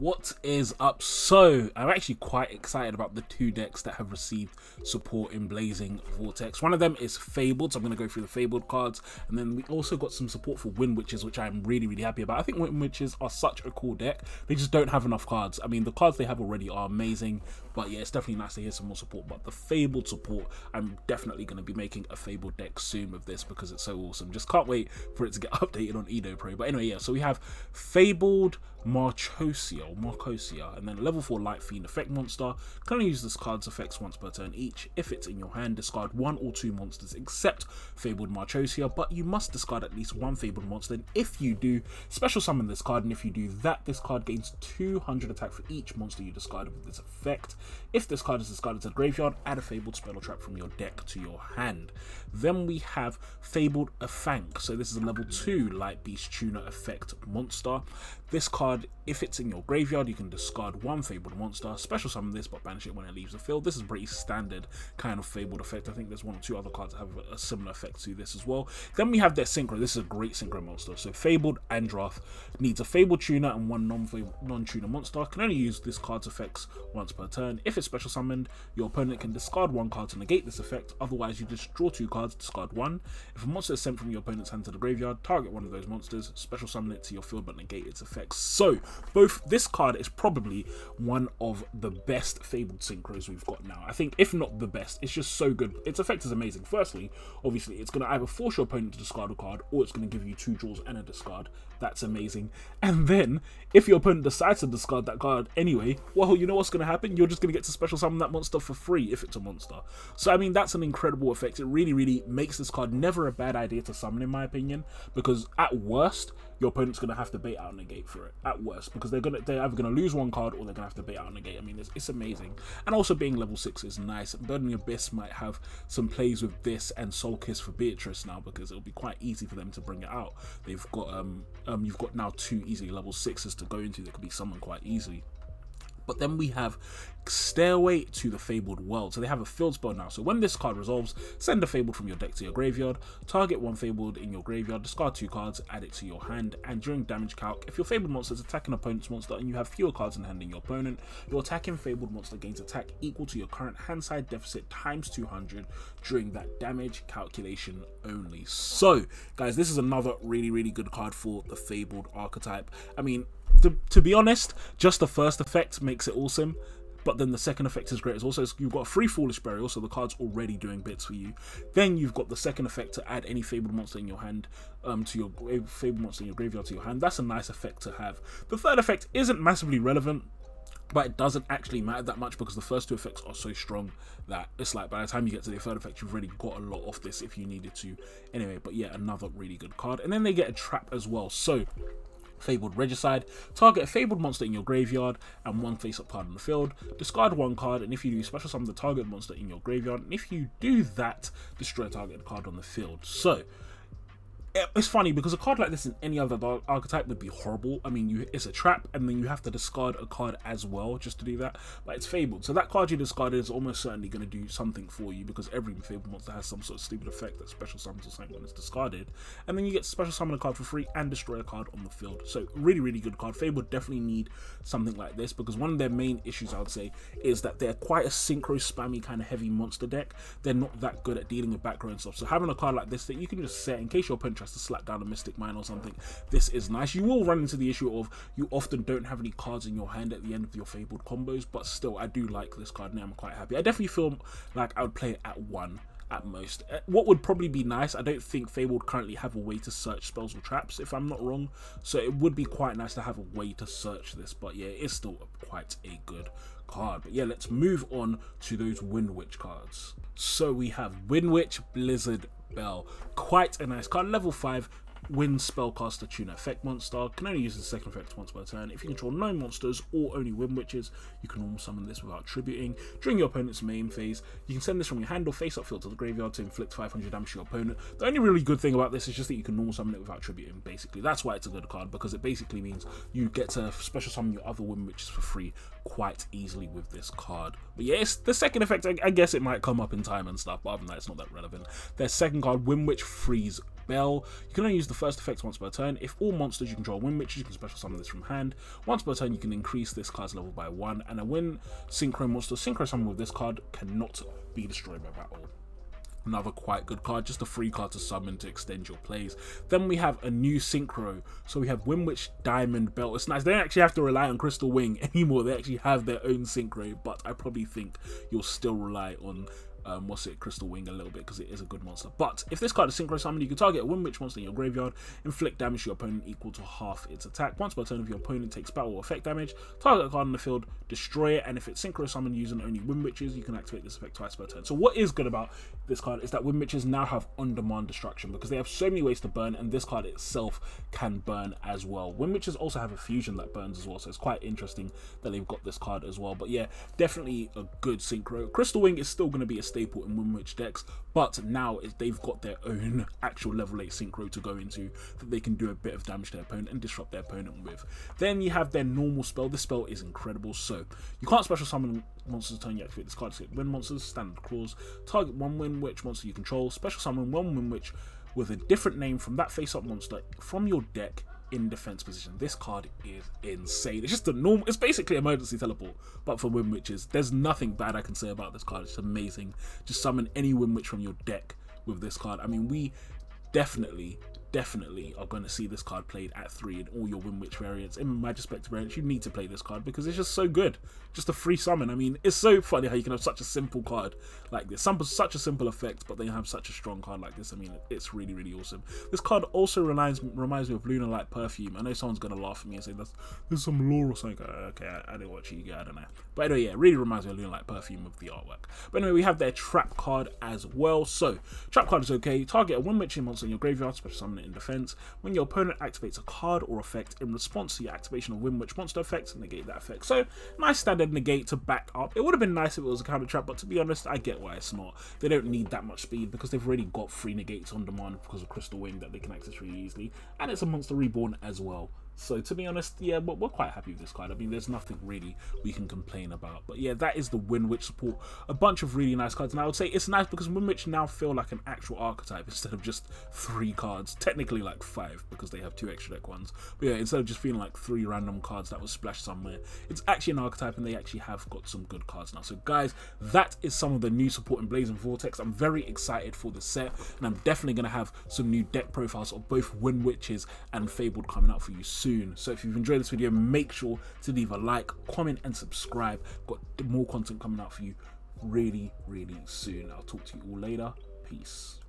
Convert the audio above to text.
What is up? So, I'm actually quite excited about the two decks that have received support in Blazing Vortex. One of them is Fabled, so I'm going to go through the Fabled cards, and then we also got some support for Wind Witches, which I'm really, really happy about. I think Wind Witches are such a cool deck. They just don't have enough cards. I mean, the cards they have already are amazing, but yeah, it's definitely nice to hear some more support. But the Fabled support, I'm definitely going to be making a Fabled deck soon with this because it's so awesome. Just can't wait for it to get updated on Edo Pro. But anyway, yeah, so we have Fabled Marchosia or Marcosia, and then level 4 Light Fiend effect monster. Can only use this card's effects once per turn each. If it's in your hand, discard one or two monsters except Fabled Marchosia, but you must discard at least one Fabled monster. And if you do, special summon this card, and if you do that, this card gains 200 attack for each monster you discard with this effect. If this card is discarded to the graveyard, add a Fabled spell or trap from your deck to your hand. Then we have Fabled Afanc. So this is a level 2 Light Beast Tuner effect monster. This card, if it's in your graveyard, you can discard one Fabled monster, special summon this, but banish it when it leaves the field. This is pretty standard kind of Fabled effect. I think there's one or two other cards that have a similar effect to this as well. Then we have their Synchro. This is a great Synchro monster. So Fabled Andraith needs a Fabled Tuner and one non-tuner monster. Can only use this card's effects once per turn. If it's special summoned, your opponent can discard one card to negate this effect. Otherwise, you just draw two cards, discard one. If a monster is sent from your opponent's hand to the graveyard, target one of those monsters, special summon it to your field but negate its effect effects. So, both this card is probably one of the best Fabled Synchros we've got now. I think, if not the best, it's just so good. Its effect is amazing. Firstly, obviously, it's going to either force your opponent to discard a card, or it's going to give you two draws and a discard. That's amazing. And then, if your opponent decides to discard that card anyway, well, you know what's going to happen? You're just going to get to special summon that monster for free if it's a monster. So, I mean, that's an incredible effect. It really, really makes this card never a bad idea to summon, in my opinion, because at worst, your opponent's going to have to bait out negate for it at worst because they're gonna they're either going to lose one card or they're going to have to bait out negate. I mean, it's, it's amazing, and also being level six is nice. Burning Abyss might have some plays with this and Soul Kiss for Beatrice now because it'll be quite easy for them to bring it out. They've got um um you've got now two easy level sixes to go into that could be summoned quite easily. But then we have Stairway to the Fabled World. So they have a field spell now. So when this card resolves, send a Fabled from your deck to your graveyard, target one Fabled in your graveyard, discard two cards, add it to your hand, and during damage calc, if your Fabled monster is attacking an opponent's monster and you have fewer cards in hand than your opponent, your attacking Fabled monster gains attack equal to your current hand side deficit times 200 during that damage calculation only. So, guys, this is another really, really good card for the Fabled archetype. I mean, to, to be honest, just the first effect makes it awesome but then the second effect is great as also you've got a free foolish burial so the card's already doing bits for you. Then you've got the second effect to add any fabled monster in your hand um to your fabled monster in your graveyard to your hand. That's a nice effect to have. The third effect isn't massively relevant but it doesn't actually matter that much because the first two effects are so strong that it's like by the time you get to the third effect you've already got a lot of this if you needed to. Anyway but yeah another really good card. And then they get a trap as well. So Fabled Regicide. Target a Fabled monster in your graveyard and one face-up card on the field. Discard one card, and if you do, special summon the target monster in your graveyard. And if you do that, destroy a target card on the field. So, Eh, it's funny because a card like this in any other archetype would be horrible. I mean, you, it's a trap, and then you have to discard a card as well just to do that. But it's Fabled, so that card you discarded is almost certainly going to do something for you because every Fabled monster has some sort of stupid effect that special summons or something when it's discarded. And then you get special summon a card for free and destroy a card on the field. So really, really good card. Fabled definitely need something like this because one of their main issues, I would say, is that they're quite a synchro spammy kind of heavy monster deck. They're not that good at dealing with background stuff. So having a card like this that you can just set in case your opponent tries to slap down a Mystic Mine or something, this is nice. You will run into the issue of you often don't have any cards in your hand at the end of your Fabled combos, but still, I do like this card now. I'm quite happy. I definitely feel like I would play it at one at most. Uh, what would probably be nice, I don't think Fabled currently have a way to search spells or traps, if I'm not wrong. So it would be quite nice to have a way to search this. But yeah, it's still quite a good card. But yeah, let's move on to those Wind Witch cards. So we have Wind Witch Blizzard Bell. Quite a nice card. Level 5, Wind Spellcaster Tuner Effect Monster. Can only use the second effect once per turn. If you control no monsters or only Wind Witches, you can normal summon this without tributing. During your opponent's main phase, you can send this from your hand or face up field to the graveyard to inflict 500 damage to your opponent. The only really good thing about this is just that you can normal summon it without tributing, basically. That's why it's a good card, because it basically means you get to special summon your other Wind Witches for free quite easily with this card. But yeah, the second effect, I, I, guess it might come up in time and stuff, but other than that, it's not that relevant. Their second card, Wind Witch Freeze Bell. You can only use the first effect once per turn. If all monsters you control Wind Witches, you can special summon this from hand. Once per turn, you can increase this card's level by one, and a Wind synchro monster synchro summon with this card cannot be destroyed by battle another quite good card, just a free card to summon to extend your plays. Then we have a new synchro, so we have Windwitch Diamond Bell. It's nice, they don't actually have to rely on Crystal Wing anymore, they actually have their own synchro, but I probably think you'll still rely on um, what's it, Crystal Wing a little bit because it is a good monster. But if this card is Synchro Summon, you can target a Wind Witch monster in your graveyard, inflict damage to your opponent equal to half its attack. Once per turn, if your opponent takes battle or effect damage, target a card in the field, destroy it, and if it's Synchro Summon using only Wind Witches, you can activate this effect twice per turn. So what is good about this card is that Wind Witches now have on-demand destruction because they have so many ways to burn, and this card itself can burn as well. Wind Witches also have a fusion that burns as well, so it's quite interesting that they've got this card as well. But yeah, definitely a good synchro. Crystal Wing is still going to be a staple in Wind Witch decks, but now they've got their own actual level 8 synchro to go into that they can do a bit of damage to their opponent and disrupt their opponent with. Then you have their normal spell. This spell is incredible. So you can't special summon monsters turn you activate this card to Wind monsters, standard clause, target one Wind Witch monster you control, special summon one Wind Witch with a different name from that face up monster from your deck in defense position. This card is insane. It's just a normal, it's basically emergency teleport, but for Wind Witches. There's nothing bad I can say about this card. It's amazing. Just summon any Wind Witch from your deck with this card. I mean, we definitely definitely are going to see this card played at 3 in all your Windwitch variants. In Magispector variants, you need to play this card because it's just so good. Just a free summon. I mean, it's so funny how you can have such a simple card like this. Some, such a simple effect, but then you have such a strong card like this. I mean, it's really, really awesome. This card also reminds, reminds me of Lunar Light Perfume. I know someone's going to laugh at me and say, that's, there's some lore or something. Uh, okay, I, I don't watch you, I don't know. But anyway, yeah, it really reminds me of Lunar Light Perfume with the artwork. But anyway, we have their Trap card as well. So, Trap card is okay. Target a Windwitch monster in your graveyard, special summon it in defense. When your opponent activates a card or effect in response to your activation of Wind Windwitch monster effects, negate that effect. So, nice standard negate to back up. It would have been nice if it was a counter trap, but to be honest, I get why it's not. They don't need that much speed because they've already got free negates on demand because of Crystal Wing that they can access really easily. And it's a monster reborn as well. So to be honest, yeah, we're, we're quite happy with this card. I mean, there's nothing really we can complain about. But yeah, that is the Windwitch support. A bunch of really nice cards. And I would say it's nice because Windwitch now feel like an actual archetype instead of just three cards. Technically like five because they have two extra deck ones. But yeah, instead of just feeling like three random cards that was splashed somewhere, it's actually an archetype and they actually have got some good cards now. So guys, that is some of the new support in Blazing Vortex. I'm very excited for the set and I'm definitely going to have some new deck profiles of both Windwitches and Fabled coming out for you soon soon. So if you've enjoyed this video, make sure to leave a like, comment, and subscribe. Got more content coming out for you really, really soon. I'll talk to you all later. Peace.